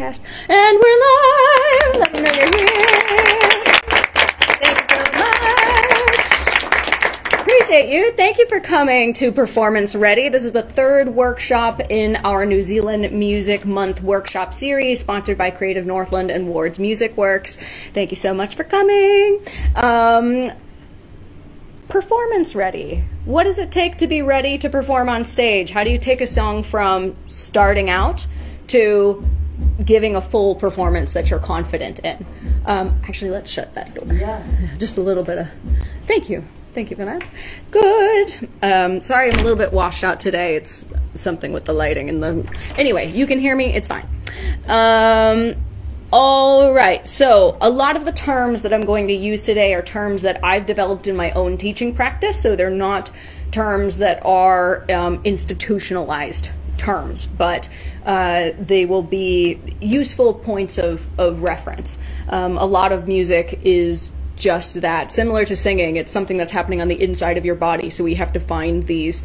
podcast. And we're live! Let me know you're here. Thanks so much. Appreciate you. Thank you for coming to Performance Ready. This is the third workshop in our New Zealand Music Month workshop series, sponsored by Creative Northland and Ward's Music Works. Thank you so much for coming. Um, performance ready. What does it take to be ready to perform on stage? How do you take a song from starting out to giving a full performance that you're confident in? Um, actually, let's shut that door. Yeah. Just a little bit of. Thank you. Thank you for that. Good. Um, sorry, I'm a little bit washed out today. It's something with the lighting and the. Anyway, you can hear me. It's fine. Um, all right, so a lot of the terms that I'm going to use today are terms that I've developed in my own teaching practice, so they're not terms that are um, institutionalized terms, but uh, they will be useful points of, of reference. Um, a lot of music is just that. Similar to singing, it's something that's happening on the inside of your body, so we have to find these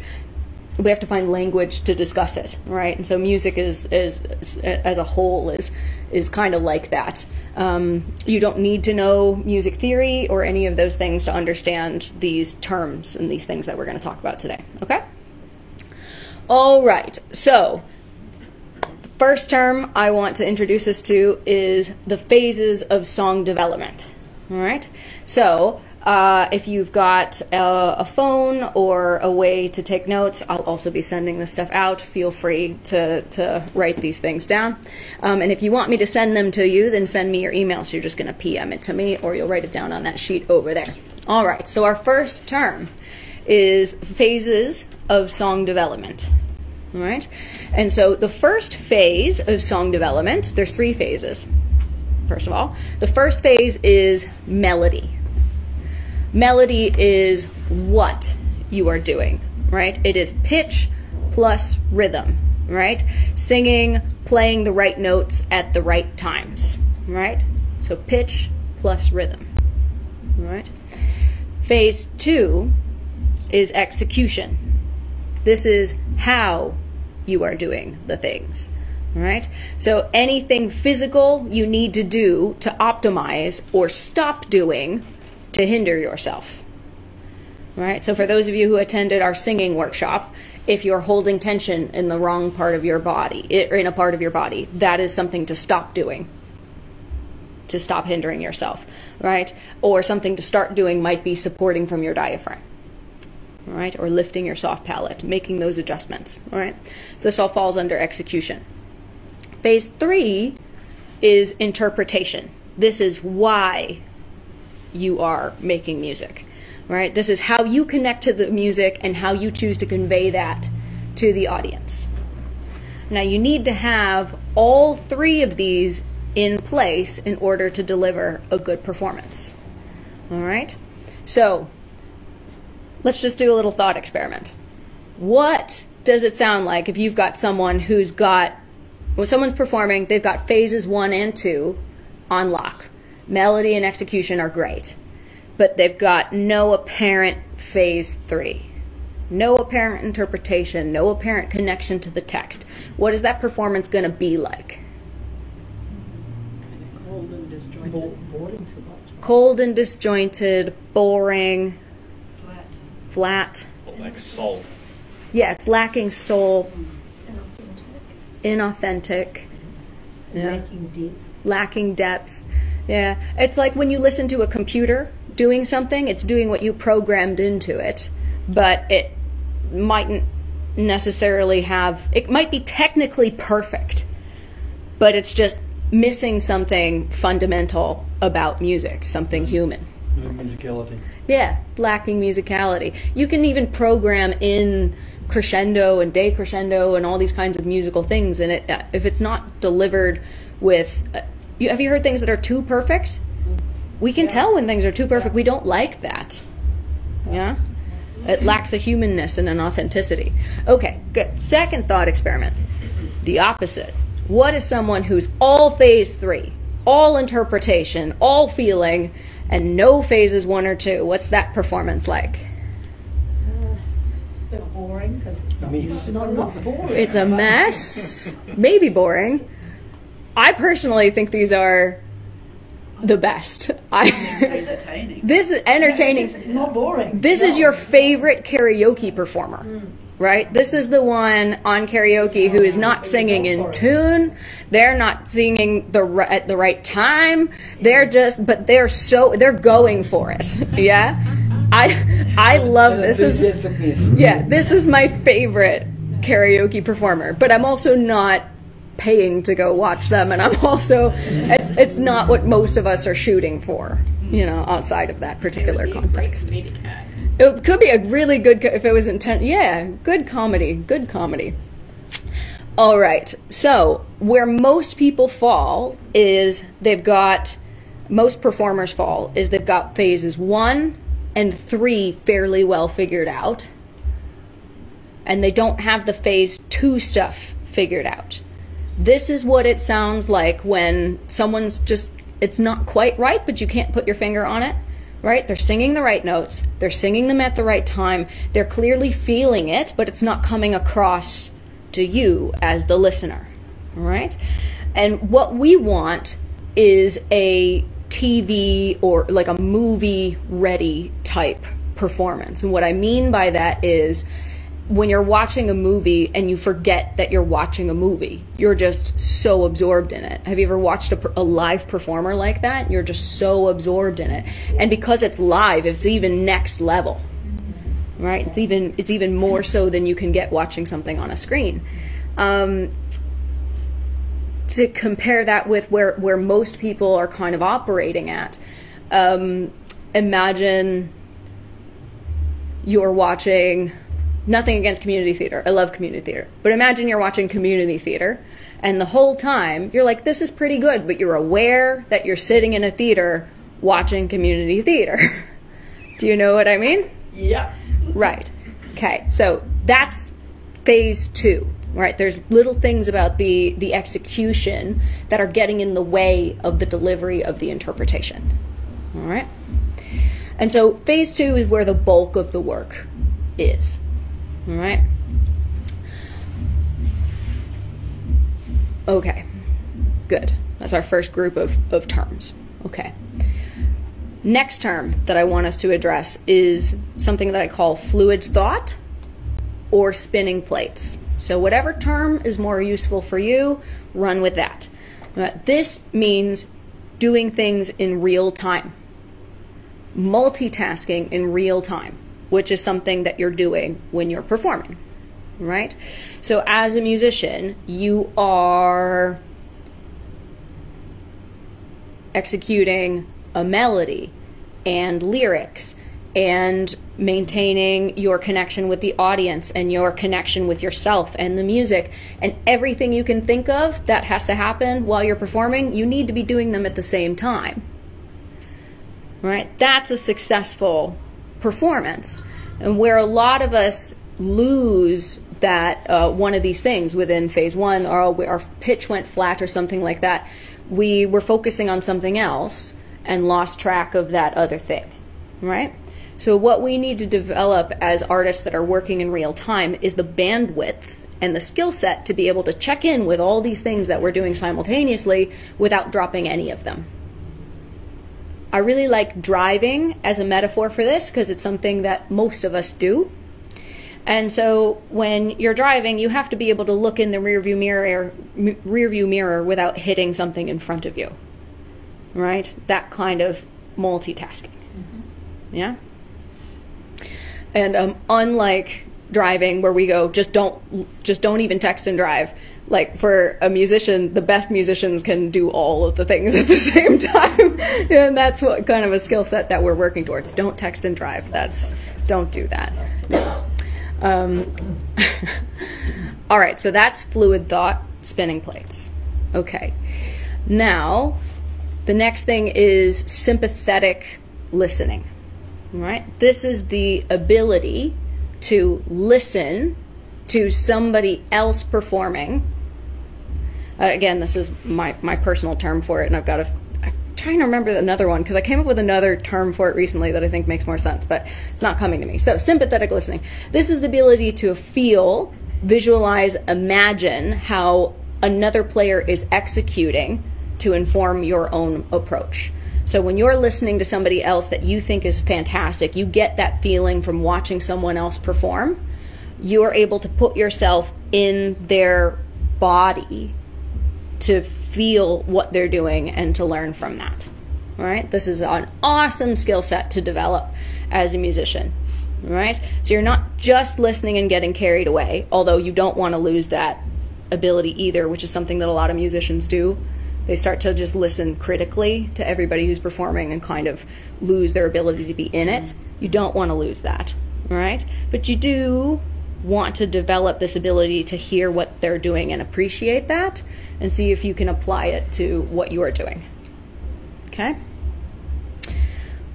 we have to find language to discuss it, right? And so music is, is, as a whole is is kind of like that. Um, you don't need to know music theory or any of those things to understand these terms and these things that we're going to talk about today. Okay. All right. So, first term I want to introduce us to is the phases of song development. All right. So uh, if you've got a, a, phone or a way to take notes, I'll also be sending this stuff out. Feel free to, to write these things down. Um, and if you want me to send them to you, then send me your email. So you're just going to PM it to me or you'll write it down on that sheet over there. All right, so our first term is phases of song development. All right, and so the first phase of song development, there's three phases. First of all, the first phase is melody melody is what you are doing, right? It is pitch plus rhythm, right? Singing, playing the right notes at the right times, right? So pitch plus rhythm, right? Phase two is execution. This is how you are doing the things, right? So anything physical you need to do to optimize or stop doing to hinder yourself. Right? So, for those of you who attended our singing workshop, if you're holding tension in the wrong part of your body, or in a part of your body, that is something to stop doing, to stop hindering yourself, right? Or something to start doing might be supporting from your diaphragm, right? Or lifting your soft palate, making those adjustments, all right? So, this all falls under execution. Phase three is interpretation. This is why you are making music, right? This is how you connect to the music and how you choose to convey that to the audience. Now, you need to have all three of these in place in order to deliver a good performance. All right? So, let's just do a little thought experiment. What does it sound like if you've got someone who's got, when someone's performing, they've got phases one and two on lock? melody and execution are great, but they've got no apparent phase three. No apparent interpretation, no apparent connection to the text. What is that performance going to be like? Cold and disjointed. boring too much. Cold and disjointed, boring, Flat. flat. Like soul. Yeah, it's lacking soul, inauthentic, yeah. Lacking deep. lacking depth. Yeah, it's like when you listen to a computer doing something, it's doing what you programmed into it, but it mightn't necessarily have, it might be technically perfect, but it's just missing something fundamental about music, something human. The musicality. Yeah, lacking musicality. You can even program in crescendo and decrescendo and all these kinds of musical things, and it, if it's not delivered with uh, you, have you heard things that are too perfect? We can tell when things are too perfect. We don't like that. Yeah? It lacks a humanness and an authenticity. Okay, good. Second thought experiment. The opposite. What is someone who's all phase three, all interpretation, all feeling, and no phases one or two? What's that performance like? Bit boring because it's not, Mess. not, not boring. It's a mess. Maybe boring. I personally think these are the best. I Entertaining. this is entertaining. It's not boring. This is your favorite karaoke performer, mm. Right? This is the one on karaoke who is not singing in tune. They're not singing the at the right time. They're just, but they're so they're going for it. Yeah, I I love this. Is yeah, this is my favorite karaoke performer. But I'm also not paying to go watch them, and I'm also it's it's not what most of us are shooting for. You know, outside of that particular context. It could be a really good if it was intent. Yeah, good comedy, good comedy. All right. So where most people fall is they've got most performers fall is they've got phases one and three fairly well figured out, and they don't have the phase two stuff figured out. This is what it sounds like when someone's just it's not quite right, but you can't put your finger on it. Right? They're singing the right notes. They're singing them at the right time. They're clearly feeling it, but it's not coming across to you as the listener. Right? And what we want is a TV or like a movie ready type performance. And what I mean by that is when you're watching a movie and you forget that you're watching a movie, you're just so absorbed in it. Have you ever watched a, a live performer like that? You're just so absorbed in it. And because it's live, it's even next level. Right? It's even it's even more so than you can get watching something on a screen. Um, to compare that with where where most people are kind of operating at, um, imagine you're watching nothing against community theater. I love community theater. But imagine you're watching community theater and the whole time you're like, this is pretty good, but you're aware that you're sitting in a theater watching community theater. Do you know what I mean? Yeah. Right. Okay. So that's phase two. Right. There's little things about the the execution that are getting in the way of the delivery of the interpretation. All right. And so phase two is where the bulk of the work is. All right. Okay. Good. That's our first group of, of terms. Okay. Next term that I want us to address is something that I call fluid thought or spinning plates. So, whatever term is more useful for you, run with that. This means doing things in real time, multitasking in real time, which is something that you're doing when you're performing, right? So, as a musician, you are executing a melody and lyrics and maintaining your connection with the audience and your connection with yourself and the music and everything you can think of that has to happen while you're performing, you need to be doing them at the same time. Right? That's a successful performance. And where a lot of us lose that uh, one of these things within phase one, or our pitch went flat or something like that, we were focusing on something else and lost track of that other thing, right? So, what we need to develop as artists that are working in real time is the bandwidth and the skill set to be able to check in with all these things that we're doing simultaneously without dropping any of them. I really like driving as a metaphor for this because it's something that most of us do. And so when you're driving, you have to be able to look in the rearview mirror m- rearview mirror without hitting something in front of you. Right? That kind of multitasking. Yeah? And um, unlike driving where we go just don't just don't even text and drive like for a musician the best musicians can do all of the things at the same time. And that's what kind of a skill set that we're working towards. Don't text and drive. That's don't do that. Um, all right so that's fluid thought spinning plates. Okay. Now the next thing is sympathetic listening. Right? This is the ability to listen to somebody else performing. Uh, again, this is my, my personal term for it, and I've got. I'm trying to remember another one because I came up with another term for it recently that I think makes more sense, but it's not coming to me. So, sympathetic listening. This is the ability to feel, visualize, imagine how another player is executing to inform your own approach. So when you're listening to somebody else that you think is fantastic, you get that feeling from watching someone else perform. You're able to put yourself in their body to feel what they're doing and to learn from that. Right? This is an awesome skill set to develop as a musician. Right? So you're not just listening and getting carried away, although you don't want to lose that ability either, which is something that a lot of musicians do. They start to just listen critically to everybody who's performing and kind of lose their ability to be in it. You don't want to lose that, right? But you do want to develop this ability to hear what they're doing and appreciate that and see if you can apply it to what you are doing. Okay?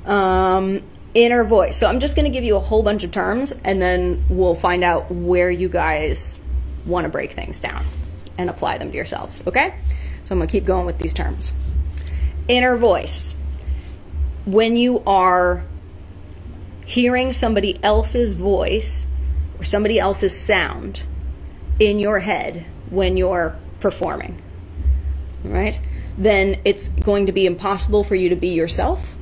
Um, inner voice. So I'm just going to give you a whole bunch of terms and then we'll find out where you guys want to break things down and apply them to yourselves. Okay? So I'm going to keep going with these terms. Inner voice. When you are hearing somebody else's voice or somebody else's sound in your head when you're performing, right? Then it's going to be impossible for you to be yourself,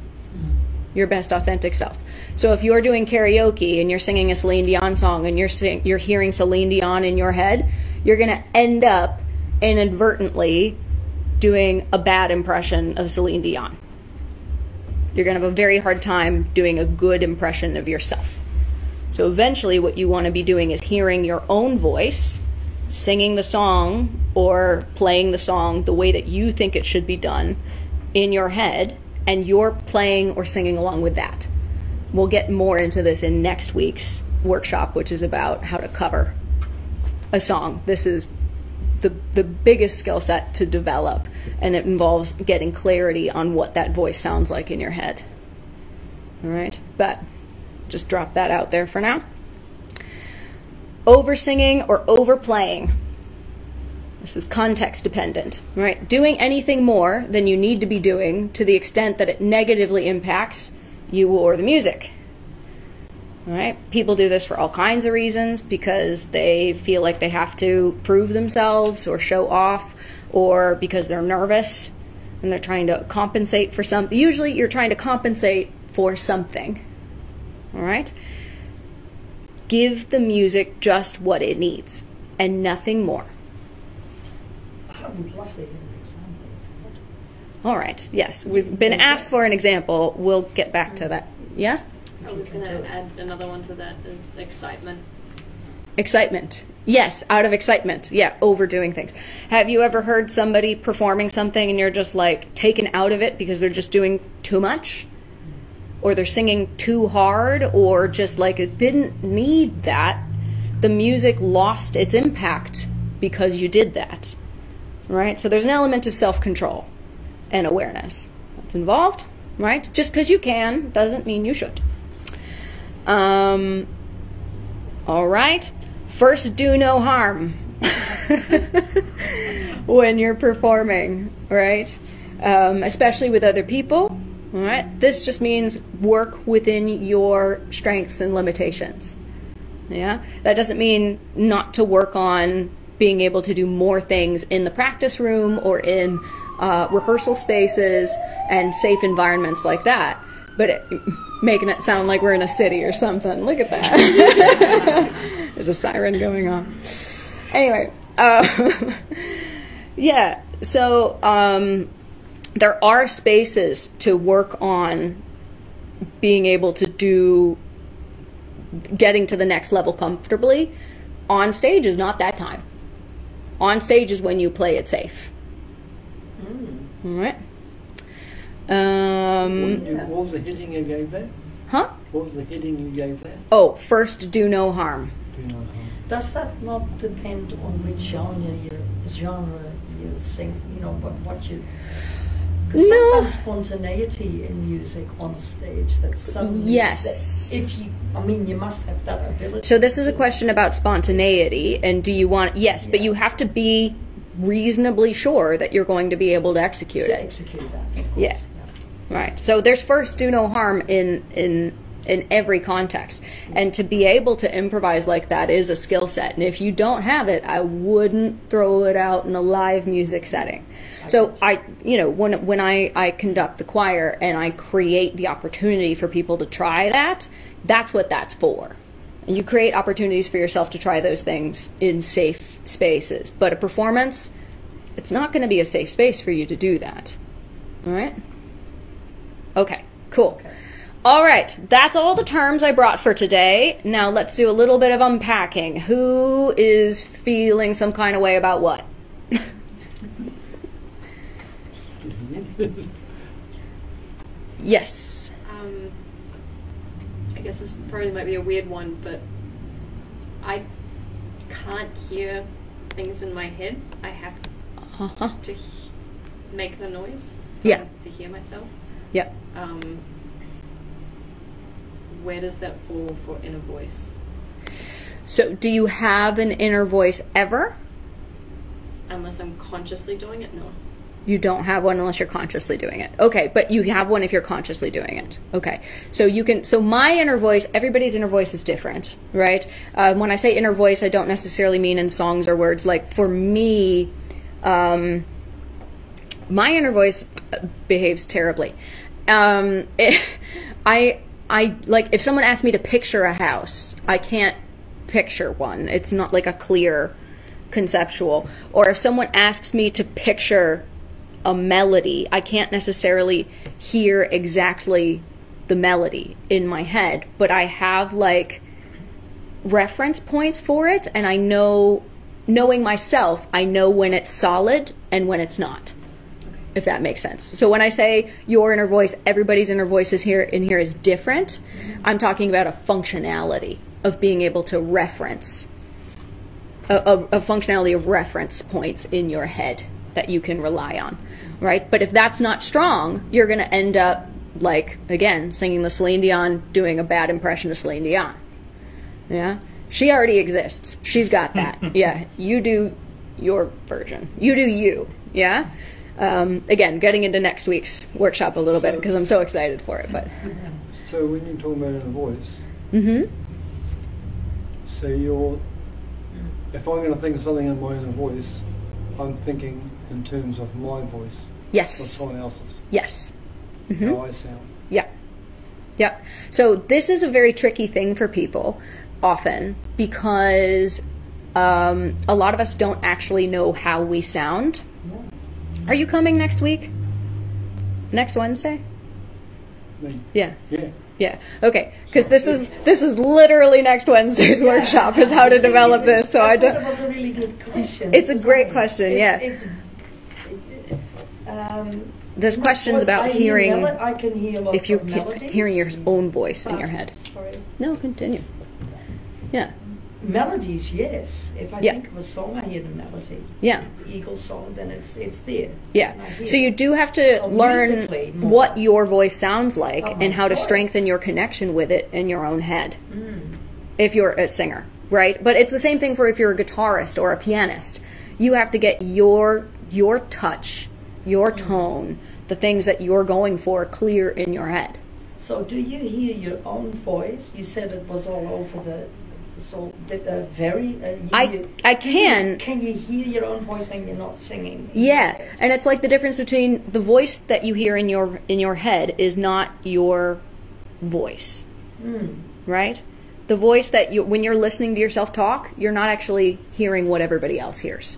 your best authentic self. So if you're doing karaoke and you're singing a Celine Dion song and you're sing, you're hearing Celine Dion in your head, you're going to end up inadvertently doing a bad impression of Celine Dion. You're going to have a very hard time doing a good impression of yourself. So eventually, what you want to be doing is hearing your own voice, singing the song or playing the song the way that you think it should be done in your head, and you're playing or singing along with that. We'll get more into this in next week's workshop, which is about how to cover a song. This is the, the biggest skill set to develop, and it involves getting clarity on what that voice sounds like in your head. All right, but just drop that out there for now. Over singing or overplaying. This is context dependent, right? Doing anything more than you need to be doing to the extent that it negatively impacts you or the music. Right? People do this for all kinds of reasons because they feel like they have to prove themselves or show off or because they're nervous and they're trying to compensate for something. Usually you're trying to compensate for something. All right? Give the music just what it needs and nothing more. I would love to hear an example. All right. Yes, we've been asked for an example. We'll get back to that. Yeah? I was going to add another one to that is excitement. Excitement. Yes, out of excitement. Yeah, overdoing things. Have you ever heard somebody performing something and you're just like taken out of it because they're just doing too much? Or they're singing too hard or just like it didn't need that. The music lost its impact because you did that. Right? So there's an element of self-control and awareness that's involved, right? Just because you can doesn't mean you should. Um, all right. First, do no harm when you're performing, right? Um, especially with other people. All right. This just means work within your strengths and limitations. Yeah. That doesn't mean not to work on being able to do more things in the practice room or in uh, rehearsal spaces and safe environments like that. But it, making it sound like we're in a city or something. Look at that. There's a siren going on. Anyway, uh, yeah, so um, there are spaces to work on being able to do getting to the next level comfortably. On stage is not that time. On stage is when you play it safe. All right. Um, What, what was the heading you gave there? huh? What was the heading you gave that? Oh, first do no harm. Do you know? Does that not depend on which genre you genre you sing? You know what what you. No. sometimes spontaneity in music on a stage. That's suddenly. Yes. that if you, I mean, you must have that ability. So this is a question about spontaneity and do you want yes, but you have to be reasonably sure that you're going to be able to execute to it. execute that. of course, Yeah. Right. So there's first do no harm in in in every context. And to be able to improvise like that is a skill set. And if you don't have it, I wouldn't throw it out in a live music setting. So I, you know, when when I I conduct the choir and I create the opportunity for people to try that, that's what that's for. And you create opportunities for yourself to try those things in safe spaces. But a performance, it's not going to be a safe space for you to do that. All right? Okay, cool. All right, that's all the terms I brought for today. Now let's do a little bit of unpacking. Who is feeling some kind of way about what? yes. Um, I guess this probably might be a weird one, but I can't hear things in my head. I have Uh-huh. to make the noise Yeah. to hear myself. Yeah. Um, where does that fall for inner voice? So, do you have an inner voice ever? Unless I'm consciously doing it, no. You don't have one unless you're consciously doing it. Okay, but you have one if you're consciously doing it. Okay, so you can. So my inner voice, everybody's inner voice is different, right? Um, when I say inner voice, I don't necessarily mean in songs or words. Like for me, um, my inner voice behaves terribly. Um, it, I I like if someone asks me to picture a house, I can't picture one. It's not like a clear conceptual. Or if someone asks me to picture a melody, I can't necessarily hear exactly the melody in my head, but I have like reference points for it and I know knowing myself, I know when it's solid and when it's not. If that makes sense. So when I say your inner voice, everybody's inner voice is here in here is different. I'm talking about a functionality of being able to reference a, a, a functionality of reference points in your head that you can rely on, right? But if that's not strong, you're going to end up like again singing the Celine Dion, doing a bad impression of Celine Dion. Yeah, she already exists. She's got that. yeah, you do your version. You do you. Yeah. Um, again, getting into next week's workshop a little bit because I'm so excited for it. But So when you're talking about a voice, hmm so you're, if I'm going to think of something in my own voice, I'm thinking in terms of my voice, Yes. yes, someone else's, yes, how I sound. Yeah. Yep. So this is a very tricky thing for people often because um, a lot of us don't actually know how we sound. Are you coming next week? Next Wednesday? Yeah. yeah. Yeah. Okay. Because this is this is literally next Wednesday's workshop is how to develop this. So I thought don't. it was a really good question. It's a great Sorry. question, It's- yeah. It's, um, There's questions about I hearing melo- I can hear lots if you're of melodies, hearing your own voice in your head. Sorry. No, continue. Yeah. Melodies, yes. If I Yeah. think of a song, I hear the melody. Yeah. Eagle song, then it's it's there. Yeah. And I hear So you do have to So learn what your voice sounds like Of and how to strengthen your connection with it in your own head. Mm. If you're a singer, right? But it's the same thing for if you're a guitarist or a pianist. You have to get your your touch, your tone, the things that you're going for clear in your head. So do you hear your own voice? You said it was all over the. So the, very. Uh, you, I- you- I you- can. Can you hear your own voice when you're not singing? Yeah, and it's like the difference between the voice that you hear in your in your head is not your voice. Mm. right? The voice that you, when you're listening to yourself talk, you're not actually hearing what everybody else hears.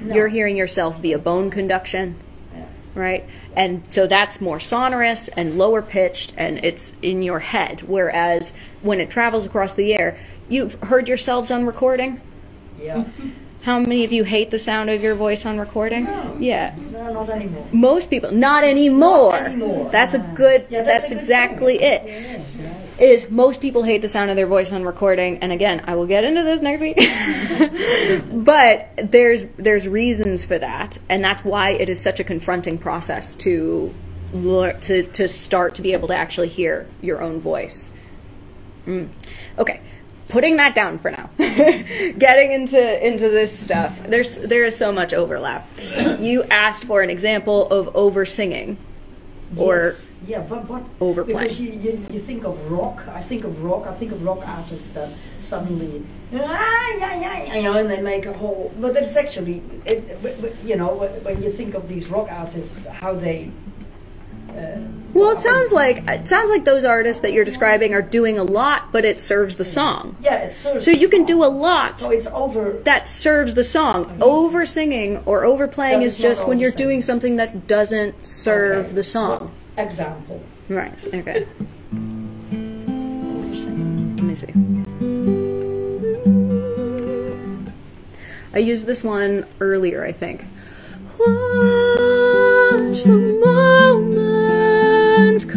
No. You're hearing yourself via bone conduction, Yeah. right? And so that's more sonorous and lower pitched and it's in your head. Whereas when it travels across the air, you've heard yourselves on recording? Yeah. How many of you hate the sound of your voice on recording? No. Yeah. No, not anymore. Most people, not anymore. Not anymore. That's a good, Yeah, that's, that's a good exactly saying. it. Yeah, right. is most people hate the sound of their voice on recording and again i will get into this next week but there's there's reasons for that and that's why it is such a confronting process to to to start to be able to actually hear your own voice Mm. okay putting that down for now getting into into this stuff there's there is so much overlap you asked for an example of over singing or Yes. yeah, but what overplaying. Because you, you, you think of rock, I think of rock, I think of rock artists that suddenly, ah, yeah, yeah, you know, and they make a whole. But it's actually, it, you know, when you think of these rock artists, how they. Uh, Well, it sounds like it sounds like those artists that you're describing are doing a lot, but it serves the song. Yeah, it's so. So you can do a lot So it's over. that serves the song. Over singing or overplaying That is is just when you're doing something that doesn't serve Okay. the song. Example. Right. Okay. Let me see. I used this one earlier, I think. Watch the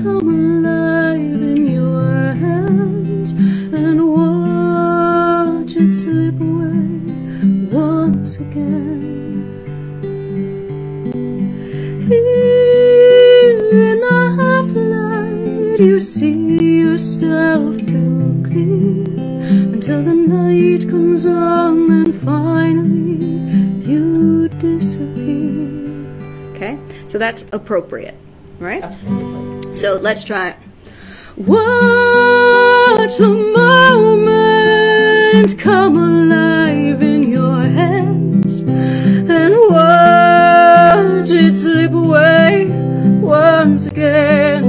come alive in your hands and watch it slip away once again. Here in the half light, you see yourself too clear until the night comes on and finally you disappear. Okay, so that's appropriate, right? Absolutely. So let's try it. Watch the moment come alive in your hands and watch it slip away once again.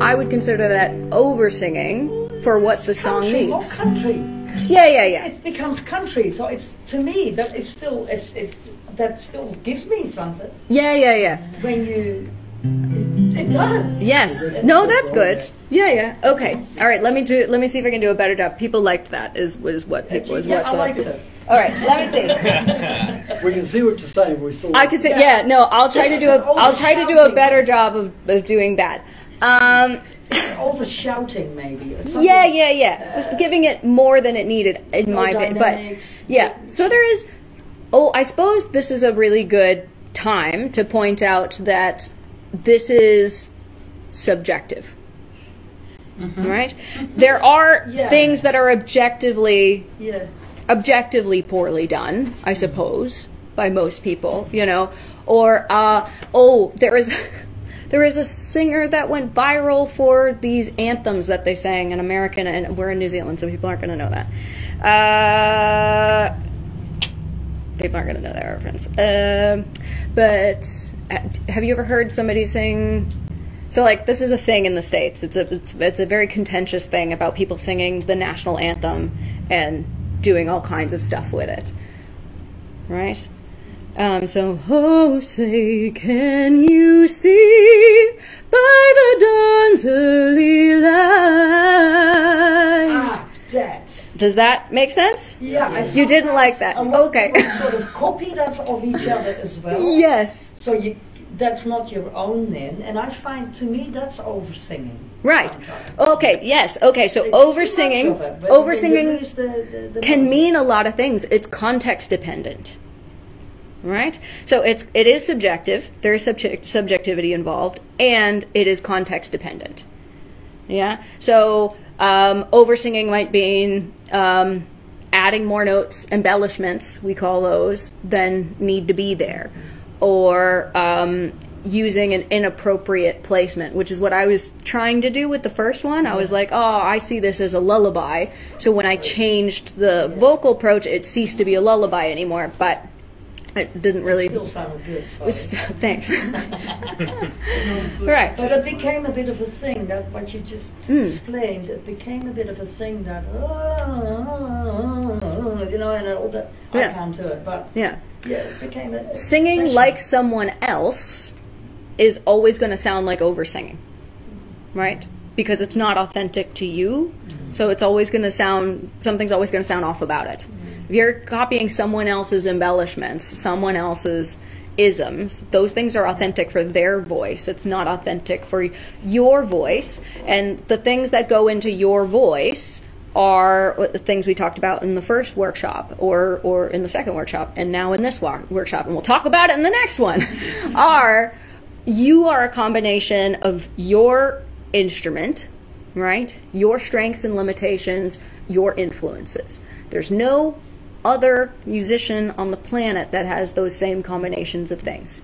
I would consider that over singing for what the song country, needs. country. Yeah, yeah, yeah. It becomes country, so it's to me that is still it's it that still gives me something Yeah, yeah, yeah. when you. It, it does. Yes. No, that's good. Yeah, yeah. Okay. All right. Let me do. Let me see if I can do a better job. People liked that. Is was what people is yeah, what. I liked it. All right. Let me see. We can see what you're saying, we still. I could say yeah. No, I'll try to do a. I'll try to do a better job of, of doing that. Um. Over shouting maybe. Or something. Yeah, yeah, yeah. Was giving it more than it needed in More my opinion. But dynamics. yeah. So there is. Oh, I suppose this is a really good time to point out that this is subjective. Right? There are Yeah. things that are objectively Yeah. objectively poorly done, I suppose, by most people, you know. Or uh, oh, there is there is a singer that went viral for these anthems that they sang in American, and we're in New Zealand, so people aren't going to know that. Uh, people aren't going to know that reference. Um, but uh, have you ever heard somebody sing? So like this is a thing in the states. It's a it's, it's a very contentious thing about people singing the national anthem and doing all kinds of stuff with it. Right? Um, so, oh, say, can you see by the dawn's early light? Ah, that. Does that make sense? Yeah, I You didn't like that. a lot Okay. sort of copy that of each other as well. Yes. So you, that's not your own then, and I find to me that's over singing. Right. sometimes. Okay. Yes. Okay. So They do over singing, it, but over singing the- the- the can moment. mean a lot of things. It's context dependent. Right? So it's it is subjective. There is subject, subjectivity involved and it is context dependent. Yeah? So um, over singing might mean um, adding more notes, embellishments, we call those, than need to be there. Or um, using an inappropriate placement, which is what I was trying to do with the first one. I was like, oh, I see this as a lullaby. So when I changed the vocal approach, it ceased to be a lullaby anymore, but it didn't really. Still sounded good. sorry. was st- thanks. right. But it became a bit of a thing that what you just Mm. explained. It became a bit of a thing that "Ah, you know, and all that. I Yeah. can't do it, but Yeah. yeah, it became a Singing expression. like someone else is always going to sound like over singing, right? Because it's not authentic to you. So it's always going to sound, something's always going to sound off about it. You're copying someone else's embellishments, someone else's isms, those things are authentic for their voice. It's not authentic for your voice. And the things that go into your voice are the things we talked about in the first workshop or or in the second workshop and now in this workshop. And we'll talk about it in the next one. Are you are a combination of your instrument right? Your strengths and limitations your influences. There's no other musician on the planet that has those same combinations of things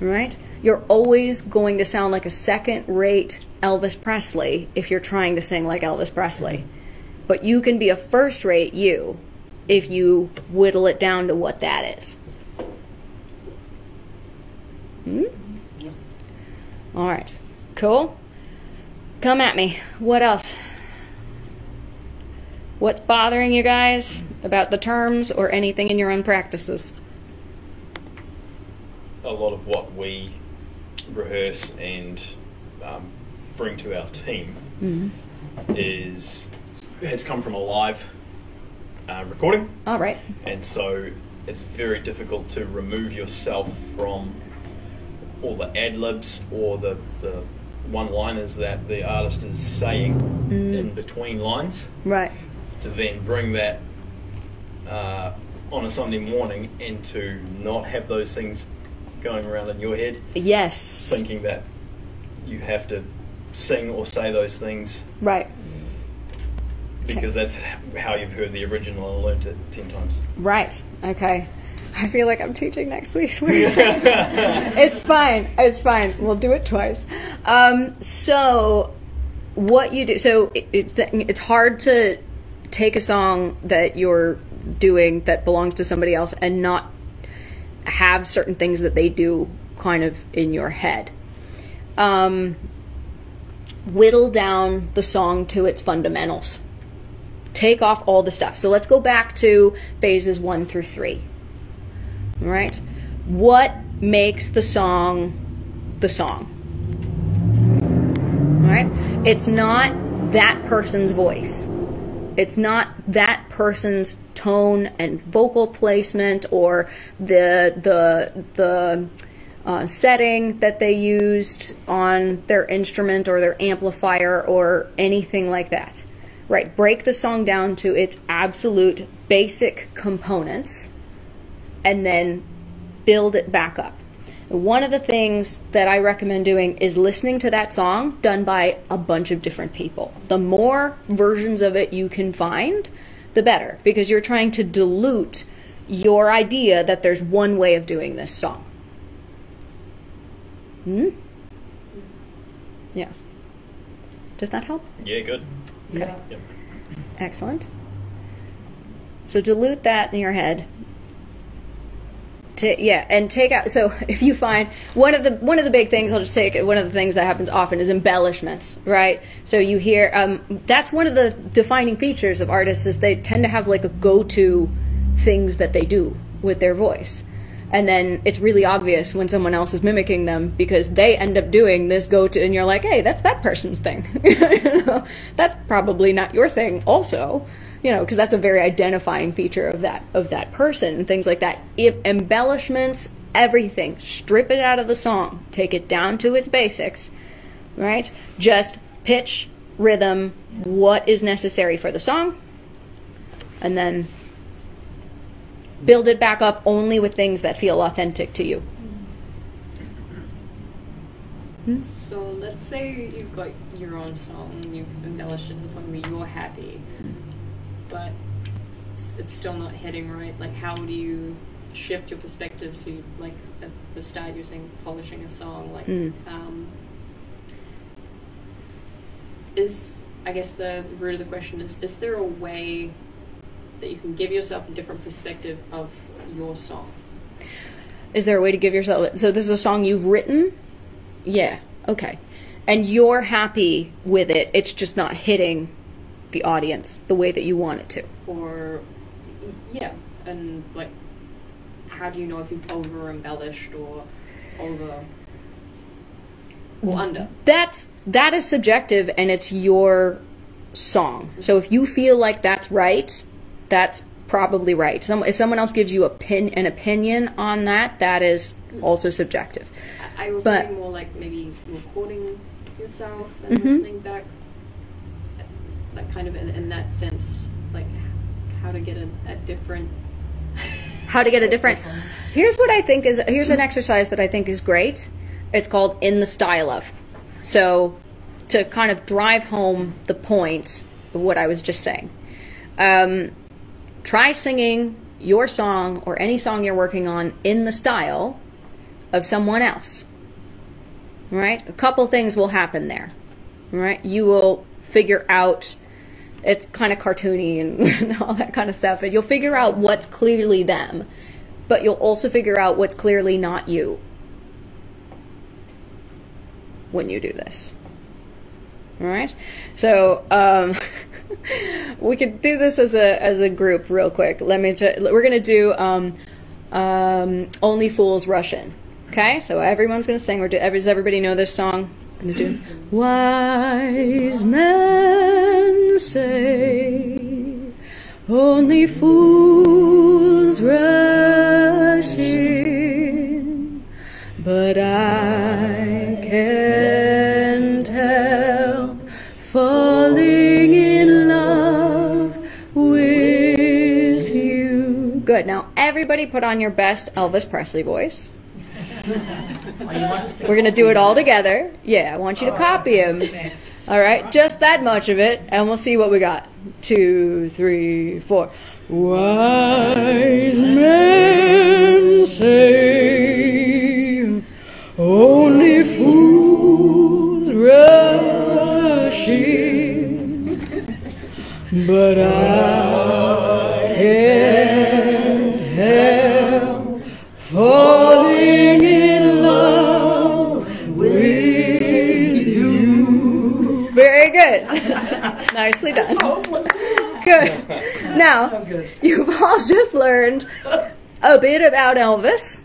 right? You're always going to sound like a second rate Elvis Presley if you're trying to sing like Elvis Presley. But you can be a first rate you if you whittle it down to what that is. Hmm? All right. Cool. Come at me. What else? What's bothering you guys about the terms or anything in your own practices? a lot of what we rehearse and um, bring to our team is has come from a live uh, recording, All right. and so it's very difficult to remove yourself from all the ad libs or the, the one liners that the artist is saying in between lines Right. To then bring that uh, on a Sunday morning and to not have those things going around in your head, Yes. thinking that you have to sing or say those things Right. because that's how you've heard the original and learnt it ten times. Right. Okay. I feel like I'm teaching next week's work. it's fine. It's fine. We'll do it twice. Um, so, what you do? So it, it's it's hard to take a song that you're doing that belongs to somebody else and not have certain things that they do kind of in your head. Um, whittle down the song to its fundamentals take off all the stuff. So let's go back to phases one through three. All right? What makes the song the song? All right? It's not that person's voice. It's not that person's tone and vocal placement or the the the uh, setting that they used on their instrument or their amplifier or anything like that. Right, break the song down to its absolute basic components and then build it back up. One of the things that I recommend doing is listening to that song done by a bunch of different people. The more versions of it you can find, the better, because you're trying to dilute your idea that there's one way of doing this song. Hmm? Yeah. Does that help? Yeah, good. Yeah. Excellent. So dilute that in your head. Yeah, and take out. So if you find one of the one of the big things, I'll just take it. One of the things that happens often is embellishments, right? So you hear um, that's one of the defining features of artists is they tend to have like a go-to things that they do with their voice. And then it's really obvious when someone else is mimicking them because they end up doing this go to, and you're like, hey, that's that person's thing. You know, that's probably not your thing, also. You know, because that's a very identifying feature of that of that person and things like that. If embellishments, everything, strip it out of the song, take it down to its basics, right? Just pitch, rhythm, what is necessary for the song, and then build it back up only with things that feel authentic to you. Hmm? So let's say you've got your own song and you've embellished it to the point where you're happy, but it's, it's still not hitting right. Like, how do you shift your perspective? So, you, like at the start, you're saying polishing a song. Like, Mm. um, is I guess the root of the question is: Is there a way that you can give yourself a different perspective of your song? Is there a way to give yourself so this is a song you've written? Yeah. Okay. And you're happy with it. It's just not hitting the audience the way that you want it to. or yeah and like how do you know if you've over embellished or over or under That's that is subjective and it's your song. So if you feel like that's right, that's probably right. Some, if someone else gives you a pin, an opinion on that, that is also subjective. i was But- thinking more like maybe recording yourself and Mhm. listening back like kind of in, in that sense like how to get a, a different how to get a different here's what i think is here's an exercise that i think is great it's called in the style of so to kind of drive home the point of what i was just saying um, try singing your song or any song you're working on in the style of someone else. Right? A couple things will happen there. Right? You will figure out it's kind of cartoony and all that kind of stuff. And you'll figure out what's clearly them, but you'll also figure out what's clearly not you when you do this. All right. So um, we could do this as a as a group real quick. Let me. We're gonna do um, um, "Only Fools Rush In." Okay. So everyone's gonna sing. We're do- does everybody know this song? Gonna do. Wise men say only fools rush in, but I can't help falling in love with you. Good. Now, everybody put on your best Elvis Presley voice. We're going to do it all together. Yeah, I want you to oh, copy him. All right, just that much of it, and we'll see what we got. Two, three, four. Wise men say only fools rush in, but I can't help falling Nicely done. Good. Now, good. you've all just learned a bit about Elvis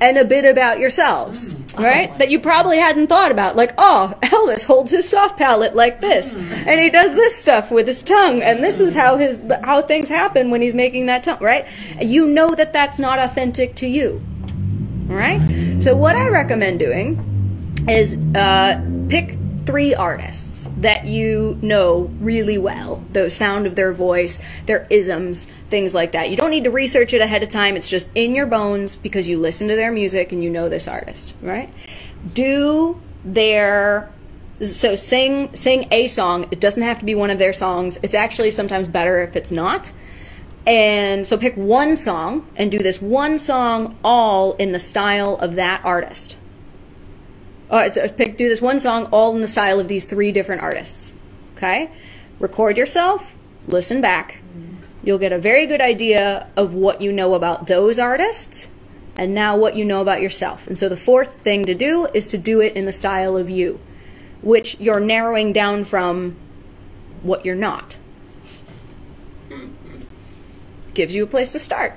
and a bit about yourselves, right? That you probably hadn't thought about. Like, oh, Elvis holds his soft palate like this, and he does this stuff with his tongue, and this is how his how things happen when he's making that tongue, right? You know that that's not authentic to you, right? So what I recommend doing is uh, pick three artists that you know really well. The sound of their voice their isms things like that. You don't need to research it ahead of time. It's just in your bones because you listen to their music and you know this artist right? Do their so sing sing a song. It doesn't have to be one of their songs. It's actually sometimes better if it's not. And so pick one song and do this one song all in the style of that artist uh, so pick, do this one song all in the style of these three different artists. Okay? Record yourself, listen back. You'll get a very good idea of what you know about those artists and now what you know about yourself. And so the fourth thing to do is to do it in the style of you, which you're narrowing down from what you're not. Gives you a place to start.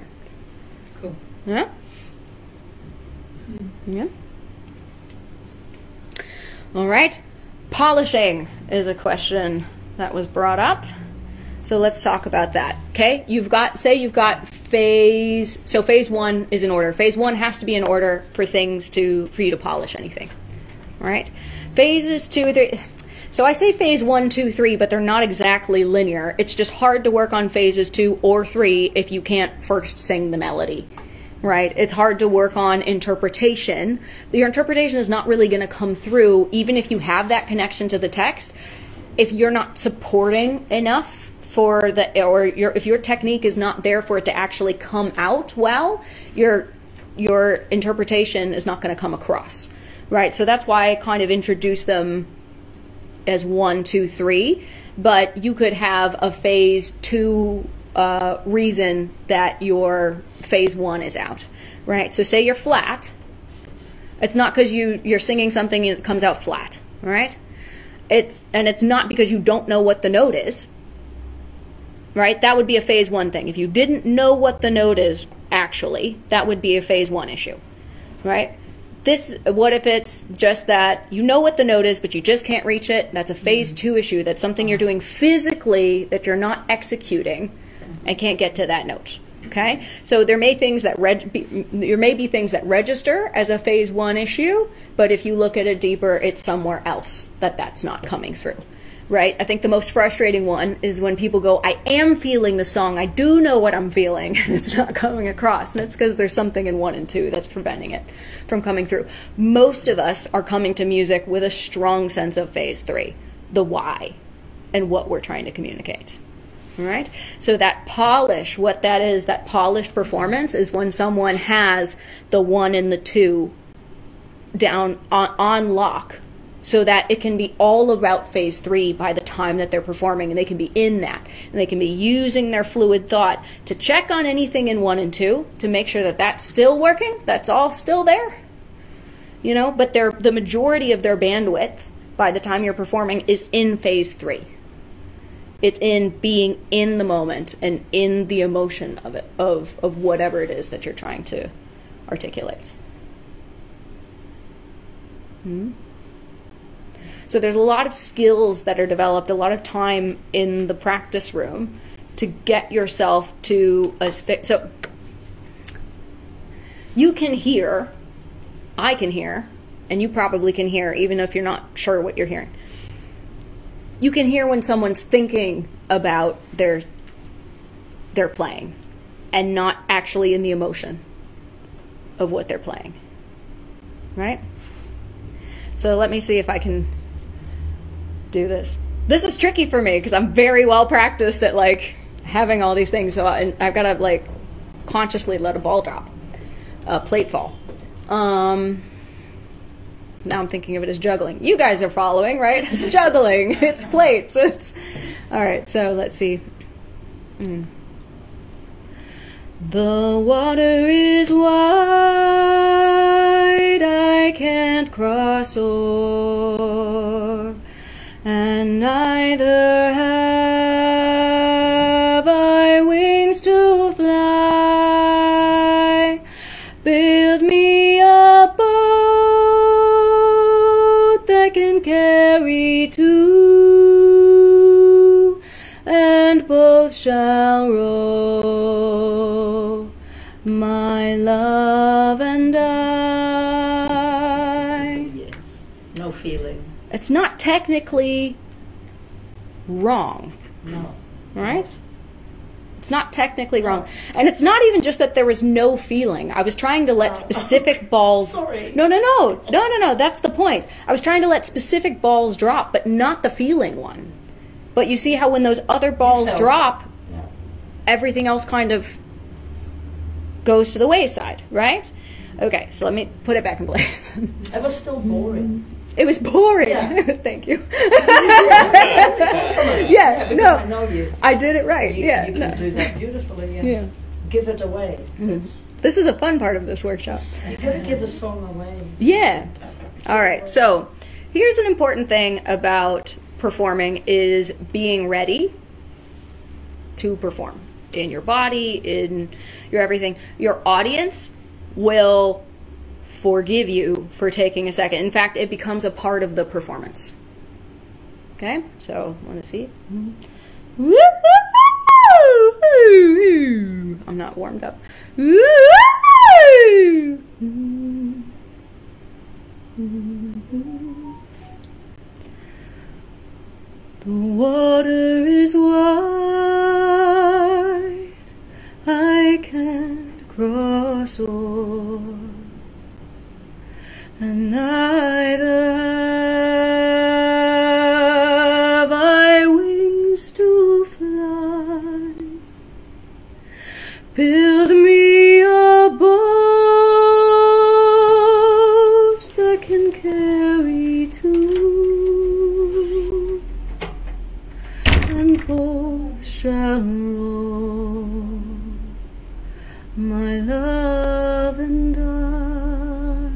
Cool. Yeah? Yeah. All right. Polishing is a question that was brought up. So let's talk about that. Okay? You've got say you've got phase so phase 1 is in order. Phase 1 has to be in order for things to for you to polish anything. All right? Phases 2 3 so I say phase one, two, three, but they're not exactly linear. It's just hard to work on phases two or three if you can't first sing the melody right? It's hard to work on interpretation. Your interpretation is not really going to come through, even if you have that connection to the text, if you're not supporting enough for the, or your, if your technique is not there for it to actually come out well, your your interpretation is not going to come across, right? So that's why I kind of introduce them as one, two, three. But you could have a phase two uh, reason that your phase one is out, right? So say you're flat. It's not because you you're singing something and it comes out flat, right? It's and it's not because you don't know what the note is, right? That would be a phase one thing. If you didn't know what the note is actually, that would be a phase one issue, right? This, what if it's just that you know what the note is, but you just can't reach it? That's a phase two issue. That's something you're doing physically that you're not executing and can't get to that note. Okay, so there may things that be, there may be things that register as a phase one issue, but if you look at it deeper, it's somewhere else that that's not coming through. Right? I think the most frustrating one is when people go, "I am feeling the song. I do know what I'm feeling," and it's not coming across, and it's because there's something in one and two that's preventing it from coming through. Most of us are coming to music with a strong sense of phase three, the why, and what we're trying to communicate. Right? So that polish, what that is, that polished performance is when someone has the one and the two down on, on lock. So that it can be all about phase three by the time that they're performing and they can be in that. And they can be using their fluid thought to check on anything in one and two to make sure that that's still working that's all still there. You know but they're the majority of their bandwidth by the time you're performing is in phase three it's in being in the moment and in the emotion of it of of whatever it is that you're trying to articulate hmm? so there's a lot of skills that are developed a lot of time in the practice room to get yourself to a sp- so you can hear i can hear and you probably can hear even if you're not sure what you're hearing you can hear when someone's thinking about their their playing and not actually in the emotion of what they're playing. Right? So let me see if I can do this. This is tricky for me because I'm very well practiced at like having all these things. So I, I've got to like consciously let a ball drop, a plate fall. Um, now I'm thinking of it as juggling. You guys are following, right? It's juggling. It's plates. It's all right. So let's see. Mm. The water is wide, I can't cross o'er, and neither have shall row, my love and I. Yes. No feeling. It's not technically wrong, No. right? It's not technically wrong. And it's not even just that there was no feeling. I was trying to let oh. specific balls. Sorry. No, no, no. No, no, no. That's the point. I was trying to let specific balls drop, but not the feeling one. But you see how when those other balls drop. Everything else kind of goes to the wayside, right? Okay, so let me put it back in place. It was still boring. it was boring. Yeah. Thank you. yeah, yeah, no. I know you. I did it right. You, yeah. you can no. do that beautifully and Yeah. Give it away. Mm-hmm. It's- This is a fun part of this workshop. You gotta give a song away. Yeah. All right. So, here's an important thing about performing is being ready to perform in your body, in your everything. Your audience will forgive you for taking a second. In fact, it becomes a part of the performance. Okay? So, want to see? I'm not warmed up. The water is wide, I can't cross o'er, and neither have I wings to fly. Build me a boat both my love and I.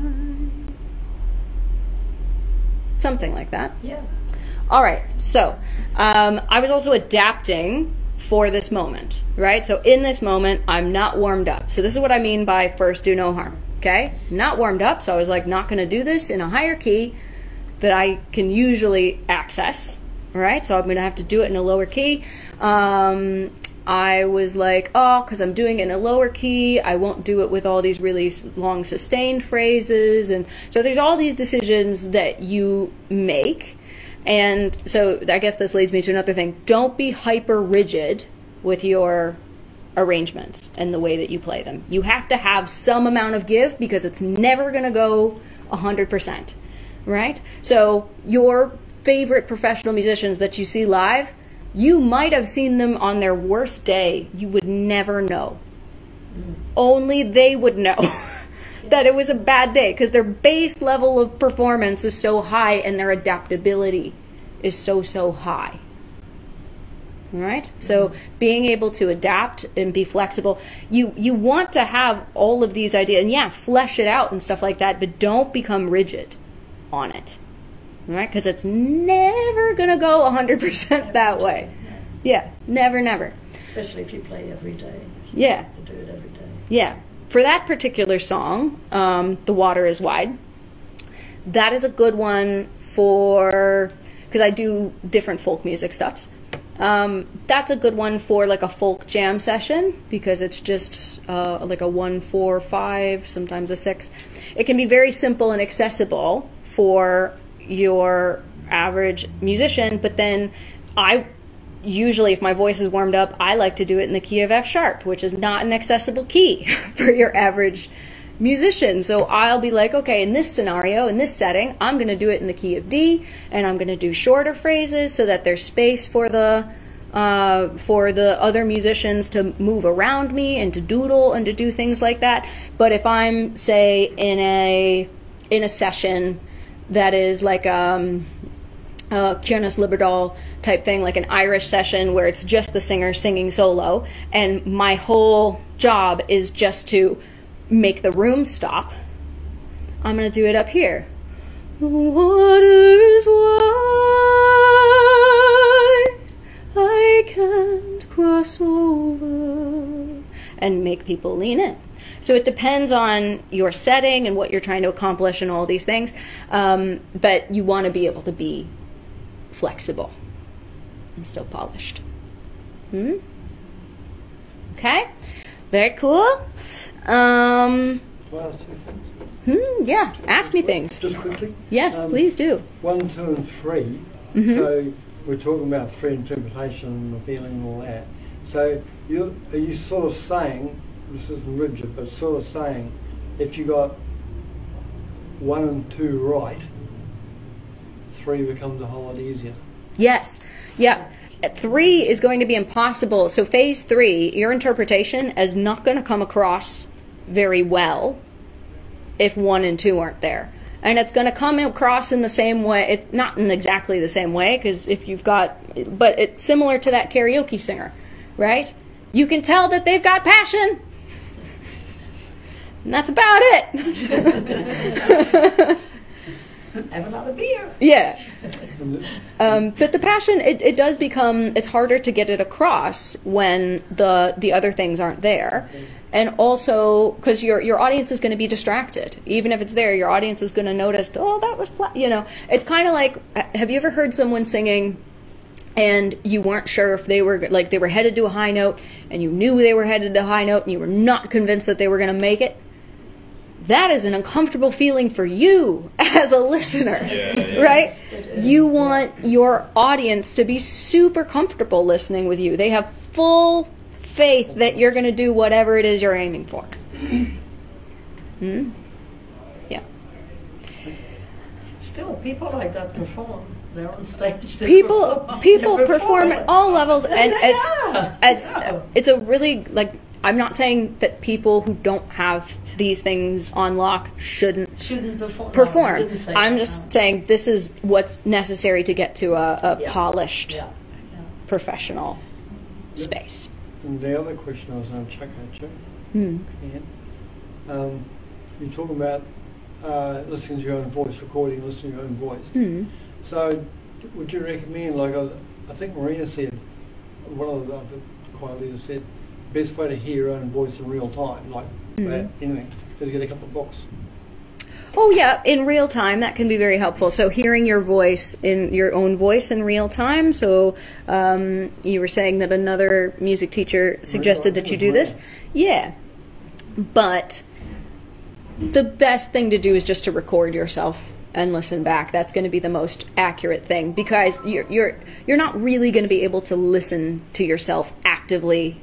Something like that. Yeah. All right. So um, I was also adapting for this moment, right? So in this moment, I'm not warmed up. So this is what I mean by first do no harm. Okay? Not warmed up. So I was like, not going to do this in a higher key that I can usually access. All right? So I'm to have to do it in a lower key. Um, I was like, oh, because I'm doing it in a lower key, I won't do it with all these really long sustained phrases. And so there's all these decisions that you make. And so I guess this leads me to another thing. Don't be hyper rigid with your arrangements and the way that you play them. You have to have some amount of give because it's never going to go 100%. Right? So your favorite professional musicians that you see live, You might have seen them on their worst day. You would never know. Only they would know that it was a bad day because their base level of performance is so high and their adaptability is so, so high. All right? So being able to adapt and be flexible, you you want to have all of these ideas and yeah, flesh it out and stuff like that, but don't become rigid on it. All right? Cuz it's never going to go 100% that way. Yeah, never never. Especially if you play every day. Yeah. To do it every day. Yeah. For that particular song, um, The Water is Wide, that is a good one for, because I do different folk music stuffs. Um, that's a good one for like a folk jam session because it's just uh, like a one, four, five, sometimes a six. It can be very simple and accessible for your average musician, but then I usually if my voice is warmed up, I like to do it in the key of F sharp, which is not an accessible key for your average musician. So I'll be like, okay, in this scenario, in this setting, I'm going to do it in the key of D, and I'm going to do shorter phrases so that there's space for the uh, for the other musicians to move around me and to doodle and to do things like that. But if I'm say in a in a session that is like um, uh, Kiernes Liberdal type thing, like an Irish session where it's just the singer singing solo, and my whole job is just to make the room stop. I'm gonna do it up here. The water is wide, I can't cross over, and make people lean in. So it depends on your setting and what you're trying to accomplish and all these things. Um, but you want to be able to be flexible and still polished. Hmm? Okay? Very cool. Um, Can I ask two things? hmm, yeah, ask me things. Just quickly. Yes, Um, please do. One, two, and 3 Mm-hmm. So we're talking about free interpretation and the feeling and all that. So you are you sort of saying this isn't rigid, but sort of saying if you got one and two right, three becomes a whole lot easier. Yes. Yeah. Three is going to be impossible. So phase three, your interpretation is not going to come across very well if one and two aren't there. And it's going to come across in the same way, it, not in exactly the same way, because if you've got, but it's similar to that karaoke singer, right? You can tell that they've got passion. And that's about it. Have another beer. yeah. Um, but the passion, it, it does become, it's harder to get it across when the the other things aren't there. And also, because your, your audience is going to be distracted. Even if it's there, your audience is going to notice, oh, that was flat. You know, it's kind of like, uh, have you ever heard someone singing and you weren't sure if they were, like, they were headed to a high note and you knew they were headed to a high note and you were not convinced that they were going to make it? That is an uncomfortable feeling for you as a listener Yeah, yeah. right? It is, You yeah. want your audience to be super comfortable listening with you. They have full faith that you're going to do whatever it is you're aiming for. Hmm? Yeah. Still, people like that perform. They're on stage. they People perform. people They perform at all levels and it's Yeah, it's yeah. it's a really like I'm not saying that people who don't have these things on lock shouldn't Shouldn't perform. No, I perform. didn't say I'm that, just no. saying this is what's necessary to get to a, a Yeah. polished Yeah. yeah. professional space. And the other question I was going to chuck at you, Hmm. Ken, um, you're talking about uh, listening to your own voice, recording, listening to your own voice. Hmm. So, would you recommend, like I, I think Marina said, one of the, the choir leaders said, best way to hear your own voice in real time, like that, anyway, is get a couple of books. Oh yeah, in real time that can be very helpful. So hearing your voice in your own voice in real time. So um, you were saying that another music teacher suggested that you do this. Yeah, but the best thing to do is just to record yourself and listen back. That's going to be the most accurate thing because you're you're you're not really going to be able to listen to yourself actively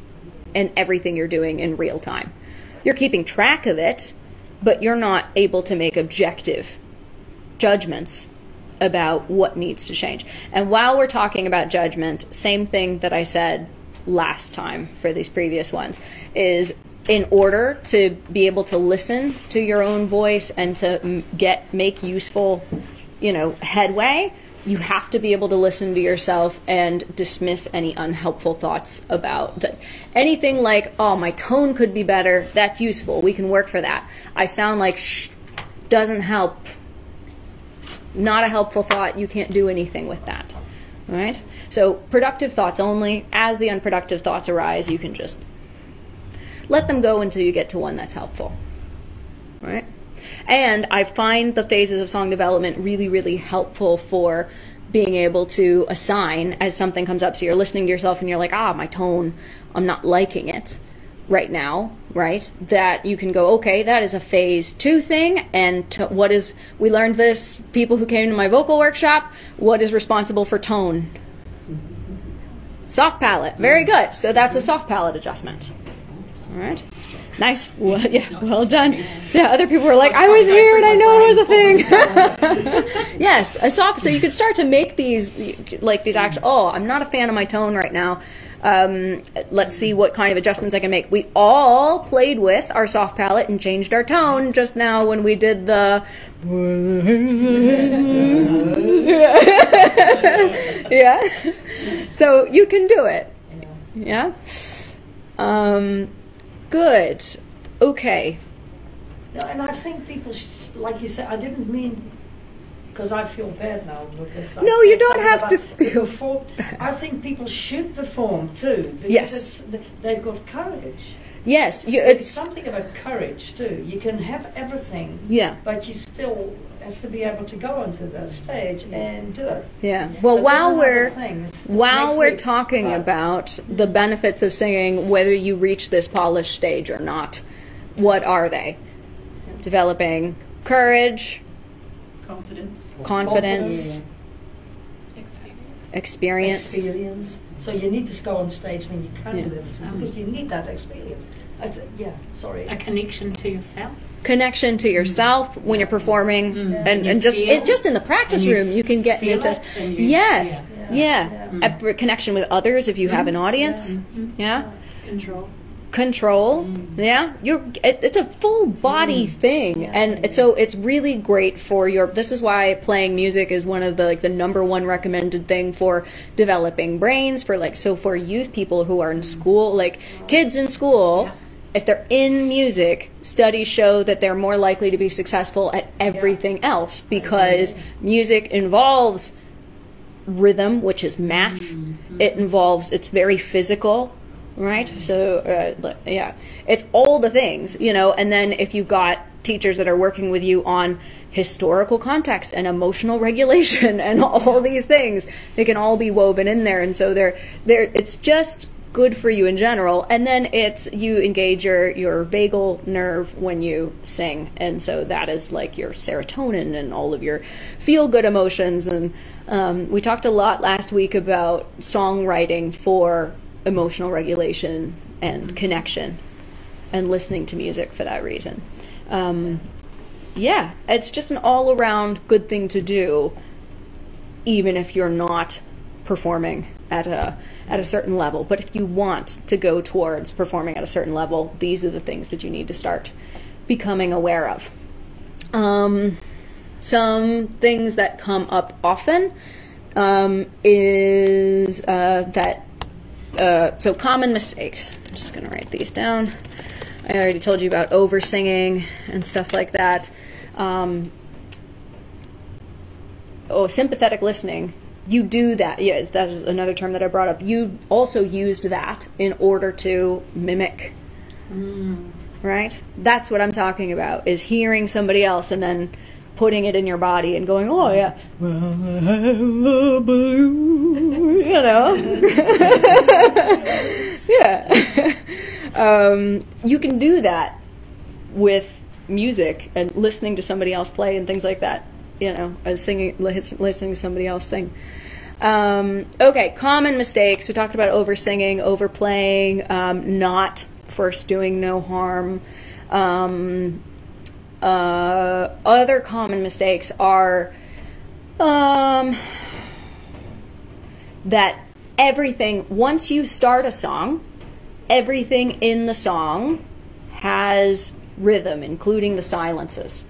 and everything you're doing in real time. You're keeping track of it, but you're not able to make objective judgments about what needs to change. And while we're talking about judgment, same thing that I said last time for these previous ones is in order to be able to listen to your own voice and to get make useful, you know, headway, you have to be able to listen to yourself and dismiss any unhelpful thoughts about that. Anything like, "Oh, my tone could be better." That's useful. We can work for that. I sound like shh doesn't help. Not a helpful thought. You can't do anything with that. All right? So, productive thoughts only. As the unproductive thoughts arise, you can just let them go until you get to one that's helpful. Right? And I find the phases of song development really, really helpful for being able to assign as something comes up. So you're listening to yourself and you're like, ah, my tone, I'm not liking it right now, right? That you can go, okay, that is a phase two thing. And to, what is, we learned this, people who came to my vocal workshop, what is responsible for tone? Soft palate. Very good. So that's a soft palate adjustment. All right. Nice. Well, yeah, well done. Yeah, other people were like, I was here and I know it was a thing. yes, a soft. So you could start to make these, like these actual. Oh, I'm not a fan of my tone right now. Um, let's see what kind of adjustments I can make. We all played with our soft palate and changed our tone just now when we did the. yeah. So you can do it. Yeah. Um, good. Okay. No, and I think people, sh- like you said, I didn't mean because I feel bad now because I No, you don't have to feel perform. I think people should perform too. Because Yes. they've got courage. Yes. You, It's it's something about courage too. You can have everything, yeah. but you still have to be able to go onto the stage and do it. Yeah. Well, So while we're another thing. It's while we're week. talking But- about the benefits of singing, whether you reach this polished stage or not, what are they? Developing courage, Confidence. confidence, Experience. experience. experience. So you need to go on stage when you can't Yeah. do everything because you need that experience. I t- yeah, sorry. A connection to yourself. connection to yourself when you're performing Mm. and, And you and just it, just in the practice you room you can get into it and you- yeah yeah. yeah, Yeah. A connection with others if you have an audience Mhm. yeah Control. Control. Mm. yeah? You're it, it's a full body mm. thing. Yeah. and it, so it's really great for your this is why playing music is one of the like the number one recommended thing for developing brains for like so for youth people who are in mm. school like kids in school Yeah. if they're in music studies show that they're more likely to be successful at everything else mm-hmm. because music involves rhythm, which is math. Mm-hmm. It involves, it's very physical, right? So, uh, yeah, it's all the things, you know. And then if you've got teachers that are working with you on historical context and emotional regulation and all these things, they can all be woven in there. And so they're, they're, it's just good for you in general and then it's you engage your your vagal nerve when you sing and so that is like your serotonin and all of your feel good emotions and um, we talked a lot last week about songwriting for emotional regulation and connection and listening to music for that reason um, yeah it's just an all around good thing to do even if you're not performing at a at a certain level. But if you want to go towards performing at a certain level, these are the things that you need to start becoming aware of. Um, some things that come up often um, is uh, that uh, so common mistakes. I'm just going to write these down. I already told you about over singing and stuff like that. Um, oh, sympathetic listening. You do that. Yeah, that is another term that I brought up. You also used that in order to mimic. Right? That's what I'm talking about. Is hearing somebody else and then putting it in your body and going, "Oh yeah, blue," you know. yeah. um, you can do that with music and listening to somebody else play and things like that. You know, as singing, listening to somebody else sing. Um, okay, common mistakes. We talked about over singing, overplaying, um, not first doing no harm. Um, uh, other common mistakes are Um, that everything, once you start a song, everything in the song has rhythm, including the silences,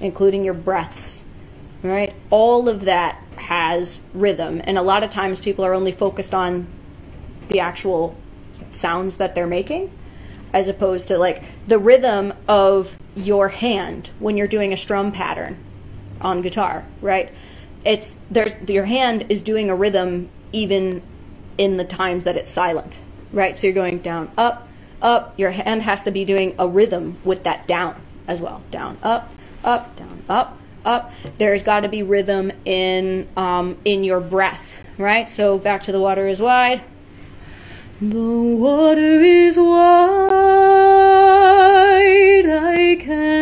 including your breaths, right? All of that has rhythm. And a lot of times people are only focused on the actual sounds that they're making as opposed to like the rhythm of your hand when you're doing a strum pattern on guitar, right? It's there's your hand is doing a rhythm even in the times that it's silent, right? So you're going down, up, up. Your hand has to be doing a rhythm with that down as well. Down, up, up, down, up, up. There's got to be rhythm in um, in your breath, right? So back to the water is wide. The water is wide,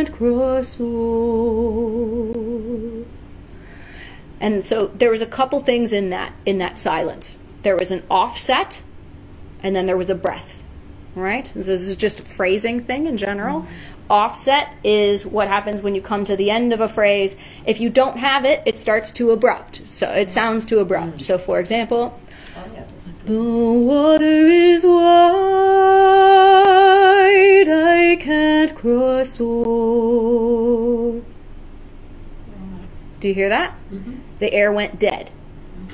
I can't cross o'er. And so there was a couple things in that in that silence. There was an offset, and then there was a breath. Right? This is just a phrasing thing in general. Offset is what happens when you come to the end of a phrase. If you don't have it, it starts too abrupt. So it sounds too abrupt. So for example, Oh, yeah, the water is wide, I can't cross o'er. Do you hear that? Mm-hmm. The air went dead.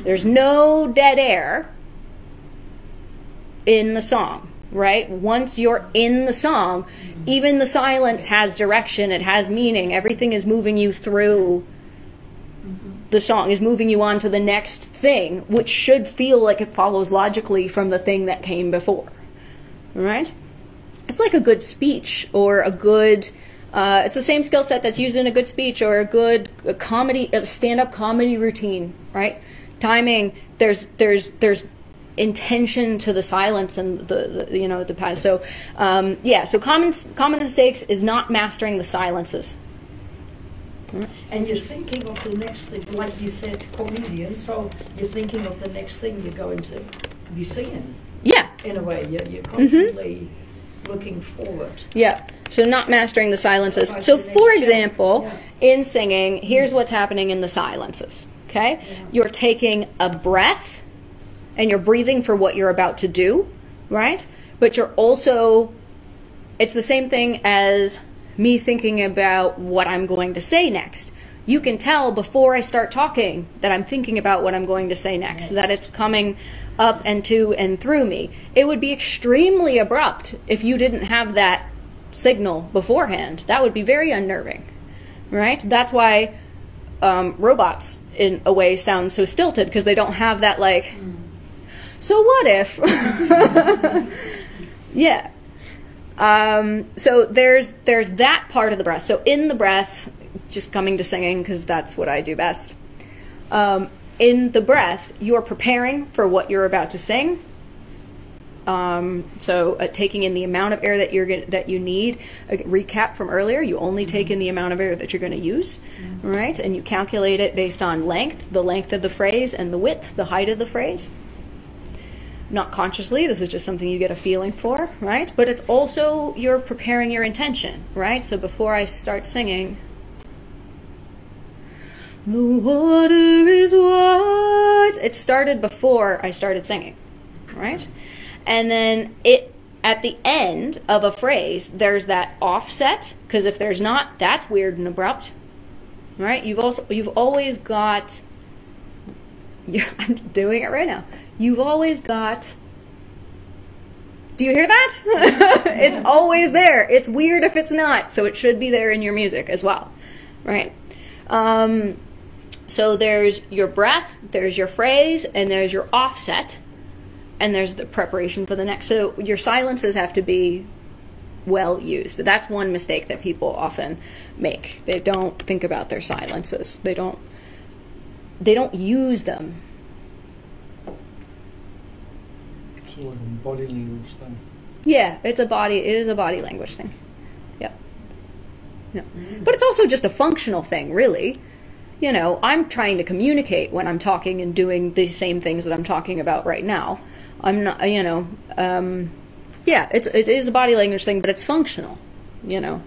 There's no dead air in the song, right? Once you're in the song, even the silence has direction, it has meaning, everything is moving you through mm-hmm. the song is moving you on to the next thing, which should feel like it follows logically from the thing that came before. Right? It's like a good speech or a good. Uh, it's the same skill set that's used in a good speech or a good a comedy, a stand-up comedy routine, right? Timing. There's there's there's intention to the silence and the, the you know the past. So um, yeah. So common common mistakes is not mastering the silences. And you're thinking of the next thing, like you said, comedian. So you're thinking of the next thing you're going to be singing. Yeah. In a way, you're, you're constantly looking forward. Yeah. So not mastering the silences. So for example, in singing, here's what's happening in the silences. Okay? You're taking a breath and you're breathing for what you're about to do, right? But you're also it's the same thing as me thinking about what I'm going to say next. You can tell before I start talking that I'm thinking about what I'm going to say next, that it's coming up and to and through me. It would be extremely abrupt if you didn't have that signal beforehand. That would be very unnerving, right? That's why um, robots, in a way, sound so stilted because they don't have that, like, so what if? yeah. Um, so there's there's that part of the breath. So in the breath, just coming to singing because that's what I do best. Um, in the breath, you're preparing for what you're about to sing. Um, so uh, taking in the amount of air that you're gonna, that you need. A recap from earlier: you only take in the amount of air that you're going to use, right? And you calculate it based on length, the length of the phrase, and the width, the height of the phrase not consciously this is just something you get a feeling for right but it's also you're preparing your intention right so before i start singing the water is wide it started before i started singing right? And then it at the end of a phrase there's that offset because if there's not that's weird and abrupt right? You've also you've always got i'm doing it right now. You've always got do you hear that? It's always there. It's weird if it's not so it should be there in your music as well right? Um, so there's your breath there's your phrase and there's your offset and there's the preparation for the next so your silences have to be well used that's one mistake that people often make they don't think about their silences they don't they don't use them It's like a body language thing. Yeah, it's a body. It is a body language thing. Yep. Yeah. But it's also just a functional thing, really. You know, I'm trying to communicate when I'm talking and doing the same things that I'm talking about right now. I'm not, you know, um, yeah, it's it is a body language thing, but it's functional. You know,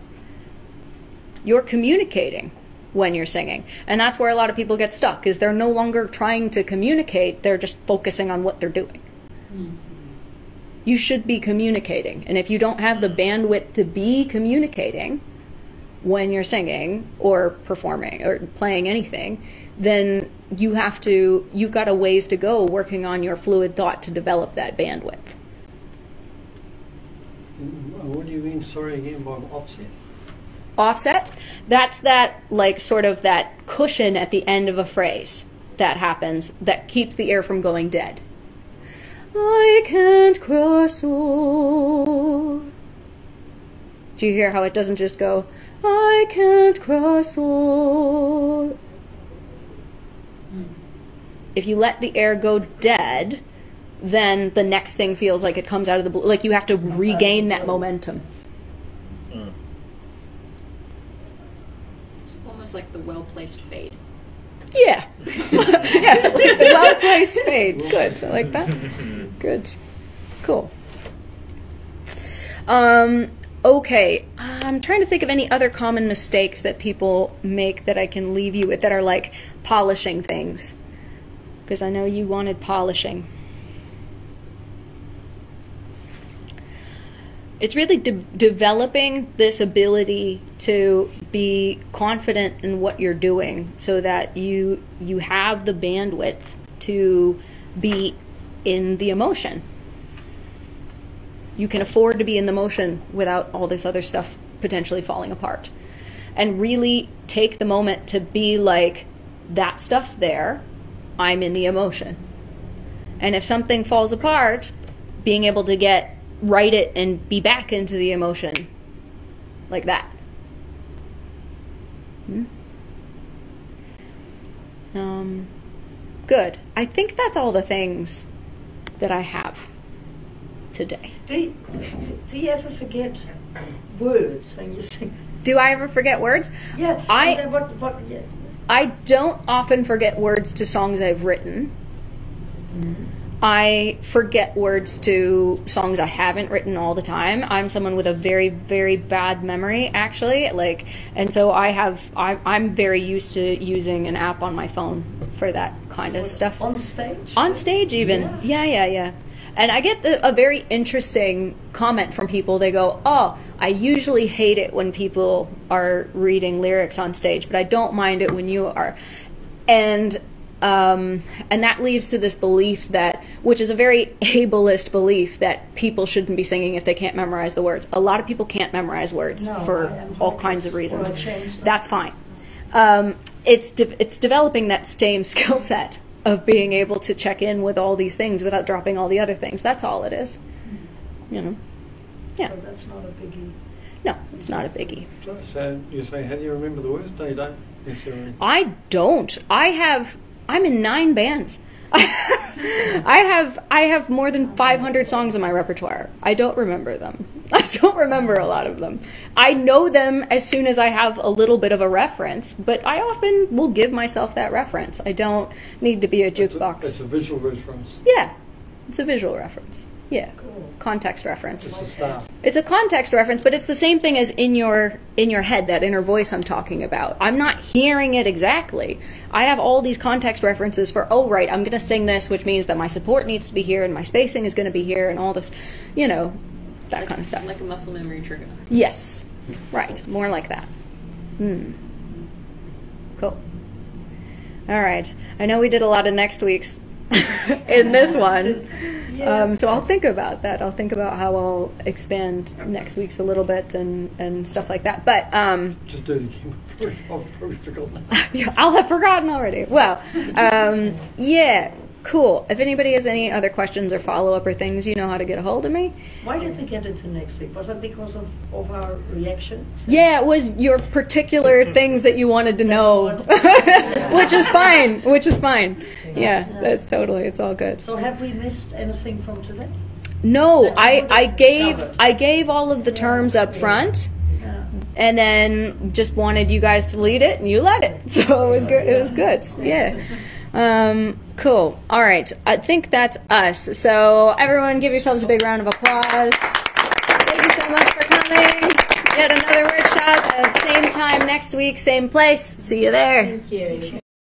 you're communicating. when you're singing. And that's where a lot of people get stuck is they're no longer trying to communicate, they're just focusing on what they're doing. You should be communicating. And if you don't have the bandwidth to be communicating when you're singing or performing or playing anything, then you have to you've got a ways to go working on your fluid thought to develop that bandwidth. Mm, What do you mean, sorry again, by offset? offset that's that like sort of that cushion at the end of a phrase that happens that keeps the air from going dead i can't cross over do you hear how it doesn't just go i can't cross over if you let the air go dead then the next thing feels like it comes out of the blue like you have to regain that momentum Mm. It's almost like the well placed fade. Yeah. yeah. Well placed fade. Good. I like that. Good. Cool. Um, okay. I'm trying to think of any other common mistakes that people make that I can leave you with that are like polishing things. Because I know you wanted polishing. it's really de- developing this ability to be confident in what you're doing so that you you have the bandwidth to be in the emotion you can afford to be in the motion without all this other stuff potentially falling apart and really take the moment to be like that stuff's there i'm in the emotion and if something falls apart being able to get right it and be back into the emotion like that. Hmm? Um, good. I think that's all the things that I have today. Do you, do you ever forget words when you sing? Do I ever forget words? Yeah. I- what, what, yeah. I don't often forget words to songs I've written. Mm-hmm. I forget words to songs I haven't written all the time. I'm someone with a very, very bad memory, actually. Like, and so I have, I, I'm very used to using an app on my phone for that kind of stuff. On stage? On stage, even. Yeah, yeah, yeah. And I get the, a very interesting comment from people. They go, Oh, I usually hate it when people are reading lyrics on stage, but I don't mind it when you are. And um, and that leads to this belief that, which is a very ableist belief, that people shouldn't be singing if they can't memorize the words. A lot of people can't memorize words No, for all kinds of reasons. I changed that. That's fine. Um, it's de- it's developing that same skill set of being able to check in with all these things without dropping all the other things. That's all it is. You know. Yeah. So that's not a biggie. No, it's not a biggie. So, so you say, how do you remember the words? No, you don't. Uh, I don't. I have. I'm in nine bands. I have I have more than 500 songs in my repertoire. I don't remember them. I don't remember a lot of them. I know them as soon as I have a little bit of a reference, but I often will give myself that reference. I don't need to be a It's a, jukebox. it's a visual reference. Yeah, it's a visual reference. Yeah, Cool. context reference. It's a. It's a context reference, but it's the same thing as in your in your head, that inner voice I'm talking about. I'm not hearing it exactly. I have all these context references for, oh right, I'm gonna sing this, which means that my support needs to be here and my spacing is gonna be here and all this, you know, that like, kind of stuff. Like a muscle memory trigger. Yes. Right. More like that. Hmm. Cool. All right. I know we did a lot of next week's in this one. Yeah. Um, so I'll think about that. I'll think about how I'll expand next week's a little bit and, and stuff like that. But um, Just do it again. I've probably forgotten. yeah, I'll have forgotten already. Well, um, yeah, cool. If anybody has any other questions or follow up or things, you know how to get a hold of me. Why did we get into next week? Was that because of, of our reactions? Yeah, it was your particular things that you wanted to know, which is fine. Which is fine. Yeah, that's totally. It's all good. So have we missed anything from today? No, I I gave covered. I gave all of the terms up front, Yeah. and then just wanted you guys to lead it, and you led it. So it was good. It was good. Yeah. Um, cool. All right. I think that's us. So everyone, give yourselves a big round of applause. Thank you so much for coming. Yet another workshop, uh, same time next week, same place. See you there. Thank you.